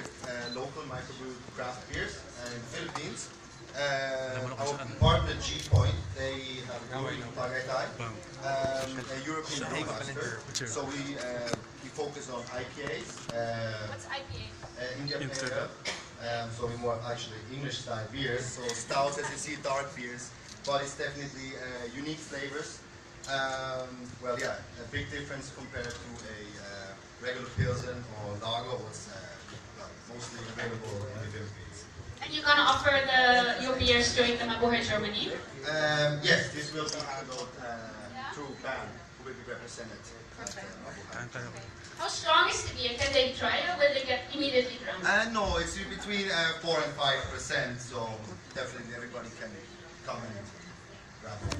with uh, local microbrew craft beers in Philippines. Uh, our partner G Point, they have in Tagaytay, um, a European brewmaster. So we uh, we focus on IPAs. Uh, What's IPA? Uh, India Pale um, so we more actually English style beers. So stouts, as you see, dark beers, but it's definitely uh, unique flavors. Um, well, yeah, a big difference compared to a regular pilsen or lager was uh, and you're gonna offer the your beers during the Mabuhay Germany? Um, yes, this will be handled uh, through BAN, who will be represented. at, uh, Abu Dhabi. Kain tayo. How strong is the beer? Can they try or will they get immediately drunk? Uh, no, it's between uh, 4 and 5 percent, so definitely everybody can come and grab it.